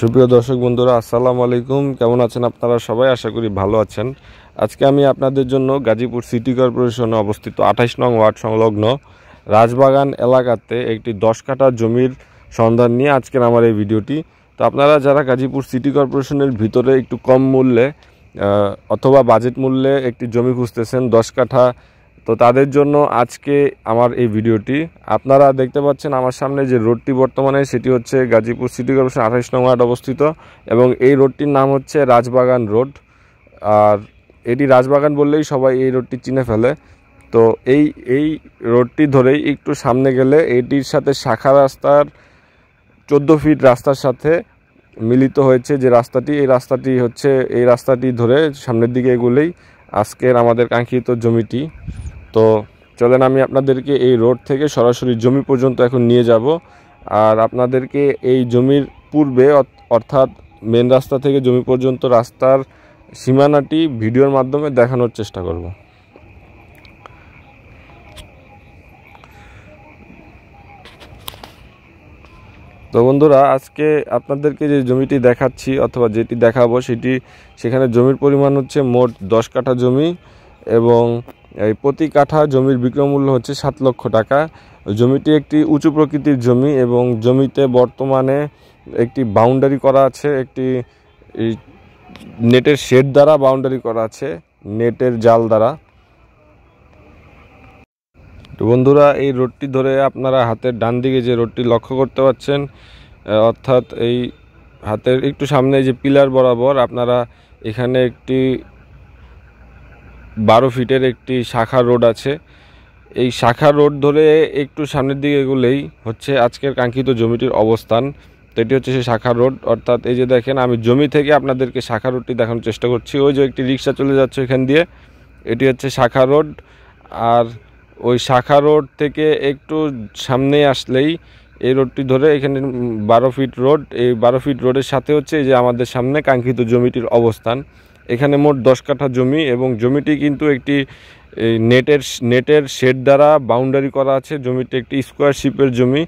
সুপ্রিয় দর্শক বন্ধুরা, আসসালামু আলাইকুম। কেমন আছেন আপনারা সবাই? আশা করি ভালো আছেন। আজকে আমি আপনাদের জন্য গাজীপুর সিটি কর্পোরেশনে অবস্থিত আঠাইশ নং ওয়ার্ড সংলগ্ন রাজবাগান এলাকাতে একটি দশ কাঠা জমির সন্ধান নিয়ে আজকের আমার এই ভিডিওটি। তো আপনারা যারা গাজীপুর সিটি কর্পোরেশনের ভিতরে একটু কম মূল্যে অথবা বাজেট মূল্যে একটি জমি খুঁজতেছেন, দশ কাঠা তো তাদের জন্য আজকে আমার এই ভিডিওটি। আপনারা দেখতে পাচ্ছেন আমার সামনে যে রোডটি বর্তমানে, সেটি হচ্ছে গাজীপুর সিটি কর্পোরেশন আঠাইশ নং ওয়ার্ড অবস্থিত এবং এই রোডটির নাম হচ্ছে রাজবাগান রোড। আর এটি রাজবাগান বললেই সবাই এই রোডটি চিনে ফেলে। তো এই এই রোডটি ধরেই একটু সামনে গেলে এটির সাথে শাখা রাস্তার চোদ্দ ফিট রাস্তার সাথে মিলিত হয়েছে যে রাস্তাটি। এই রাস্তাটি হচ্ছে, এই রাস্তাটি ধরে সামনের দিকে এগুলেই আজকের আমাদের কাঙ্ক্ষিত জমিটি। তো চলেন আমি আপনাদেরকে এই রোড থেকে সরাসরি জমি পর্যন্ত এখন নিয়ে যাব। আর আপনাদেরকে এই জমির পূর্বে অর্থাৎ মেন রাস্তা থেকে জমি পর্যন্ত রাস্তার সীমানাটি ভিডিওর মাধ্যমে দেখানোর চেষ্টা করব। তো বন্ধুরা, আজকে আপনাদেরকে যে জমিটি দেখাচ্ছি অথবা যেটি দেখাবো সেটি, সেখানে জমির পরিমাণ হচ্ছে মোট দশ কাঠা জমি এবং এই প্রতি কাঠা জমির বিক্রয় মূল্য হচ্ছে সাত লক্ষ টাকা। জমিটি একটি উঁচু প্রকৃতির জমি এবং জমিতে বর্তমানে একটি বাউন্ডারি করা আছে একটি নেটের শেড দ্বারা বাউন্ডারি করা আছে নেটের জাল দ্বারা। তো বন্ধুরা এই রোডটি ধরে আপনারা হাতের ডান দিকে যে রোডটি লক্ষ্য করতে পাচ্ছেন আহ, অর্থাৎ এই হাতের একটু সামনে যে পিলার বরাবর আপনারা এখানে একটি বারো ফিটের একটি শাখা রোড আছে। এই শাখা রোড ধরে একটু সামনের দিকে এগুলেই হচ্ছে আজকের কাঙ্ক্ষিত জমিটির অবস্থান। তো এটি হচ্ছে সেই শাখা রোড। অর্থাৎ এই যে দেখেন, আমি জমি থেকে আপনাদেরকে শাখা রোডটি দেখানোর চেষ্টা করছি। ওই যে একটি রিক্সা চলে যাচ্ছে এখান দিয়ে। এটি হচ্ছে শাখা রোড। আর ওই শাখা রোড থেকে একটু সামনে আসলেই এই রোডটি ধরে এখানে বারো ফিট রোড। এই বারো ফিট রোডের সাথে হচ্ছে এই যে আমাদের সামনে কাঙ্ক্ষিত জমিটির অবস্থান। এখানে মোট দশ কাঠা জমি এবং জমিটি কিন্তু একটি নেটের নেটের শেড দ্বারা বাউন্ডারি করা আছে। জমিটি একটি স্কোয়ার শিপের জমি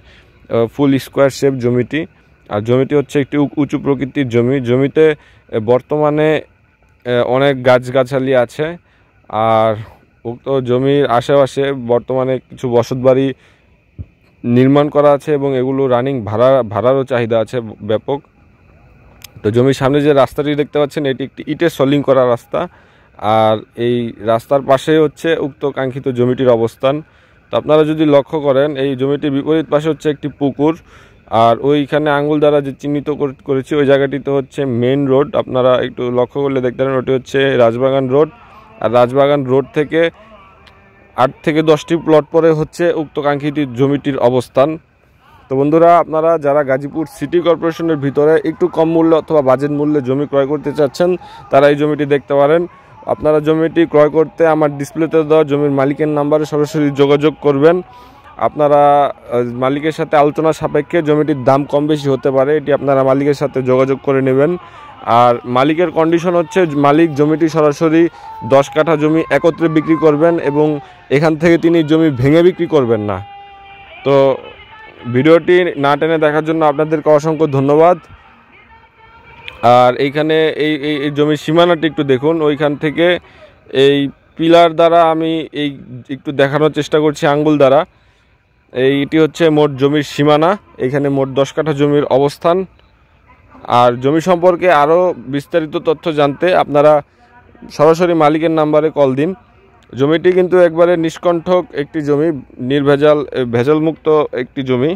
ফুল স্কোয়ার শেপ জমিটি। আর জমিটি হচ্ছে একটি উঁচু প্রকৃতির জমি। জমিতে বর্তমানে অনেক গাছগাছালি আছে। আর উক্ত জমির আশেপাশে বর্তমানে কিছু বসতবাড়ি নির্মাণ করা আছে এবং এগুলো রানিং ভাড়া, ভাড়ারও চাহিদা আছে ব্যাপক। তো জমির সামনে যে রাস্তাটি দেখতে পাচ্ছেন, এটি একটি ইটের সলিং করা রাস্তা। আর এই রাস্তার পাশে হচ্ছে উক্ত কাঙ্ক্ষিত জমিটির অবস্থান। তো আপনারা যদি লক্ষ্য করেন, এই জমিটির বিপরীত পাশে হচ্ছে একটি পুকুর। আর ওইখানে আঙ্গুল দ্বারা যে চিহ্নিত করেছি, ওই জায়গাটিতে হচ্ছে মেন রোড আপনারা একটু লক্ষ্য করলে দেখতে পারেন, ওটি হচ্ছে রাজবাগান রোড আর রাজবাগান রোড থেকে আট থেকে দশটি প্লট পরে হচ্ছে উক্ত কাঙ্ক্ষিত জমিটির অবস্থান। তো বন্ধুরা, আপনারা যারা গাজীপুর সিটি কর্পোরেশনের ভিতরে একটু কম মূল্যে অথবা বাজেট মূল্যে জমি ক্রয় করতে চাচ্ছেন, তারা এই জমিটি দেখতে পারেন। আপনারা জমিটি ক্রয় করতে আমার ডিসপ্লেতে দেওয়া জমির মালিকের নাম্বারে সরাসরি যোগাযোগ করবেন। আপনারা মালিকের সাথে আলোচনা সাপেক্ষে জমিটির দাম কম বেশি হতে পারে, এটি আপনারা মালিকের সাথে যোগাযোগ করে নেবেন। আর মালিকের কন্ডিশন হচ্ছে, মালিক জমিটি সরাসরি দশ কাঠা জমি একত্রে বিক্রি করবেন এবং এখান থেকে তিনি জমি ভেঙে বিক্রি করবেন না। তো ভিডিওটি না টেনে দেখার জন্য আপনাদেরকে অসংখ্য ধন্যবাদ। আর এইখানে এই এই জমির সীমানাটি একটু দেখুন। ওইখান থেকে এই পিলার দ্বারা আমি এই একটু দেখানোর চেষ্টা করছি আঙ্গুল দ্বারা। এইটি হচ্ছে মোট জমির সীমানা। এখানে মোট দশ কাঠা জমির অবস্থান। আর জমি সম্পর্কে আরও বিস্তারিত তথ্য জানতে আপনারা সরাসরি মালিকের নাম্বারে কল দিন। জমিটি কিন্তু একবারে নিষ্কণ্ঠক একটি জমি, নির্ভেজাল ভেজালমুক্ত একটি জমি।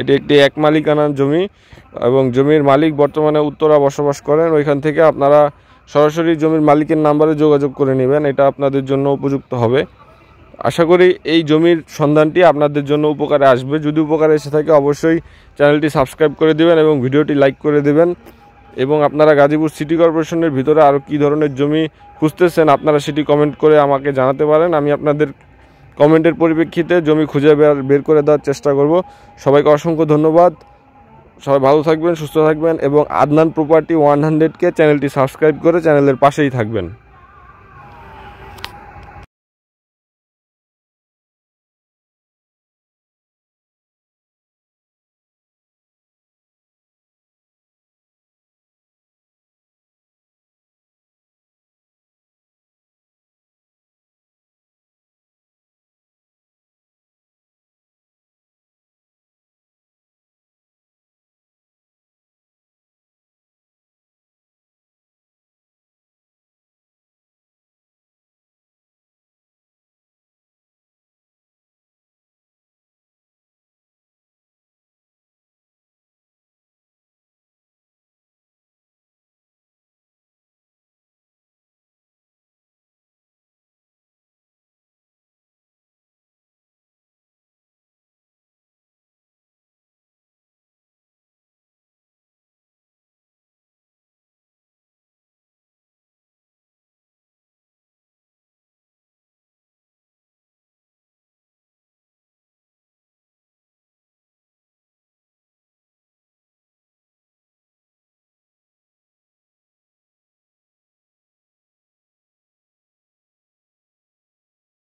এটি একটি এক মালিকানার জমি এবং জমির মালিক বর্তমানে উত্তরা বসবাস করেন। ওইখান থেকে আপনারা সরাসরি জমির মালিকের নাম্বারে যোগাযোগ করে নেবেন। এটা আপনাদের জন্য উপযুক্ত হবে। আশা করি এই জমির সন্ধানটি আপনাদের জন্য উপকারে আসবে। যদি উপকারে এসে থাকে, অবশ্যই চ্যানেলটি সাবস্ক্রাইব করে দেবেন এবং ভিডিওটি লাইক করে দিবেন। এবং আপনারা গাজীপুর সিটি কর্পোরেশনের ভিতরে আরও কী ধরনের জমি খুঁজতেছেন, আপনারা সেটি কমেন্ট করে আমাকে জানাতে পারেন। আমি আপনাদের কমেন্টের পরিপ্রেক্ষিতে জমি খুঁজে বের করে দেওয়ার চেষ্টা করব। সবাইকে অসংখ্য ধন্যবাদ। সবাই ভালো থাকবেন, সুস্থ থাকবেন এবং আদনান প্রপার্টি ওয়ান হান্ড্রেডকে চ্যানেলটি সাবস্ক্রাইব করে চ্যানেলের পাশেই থাকবেন।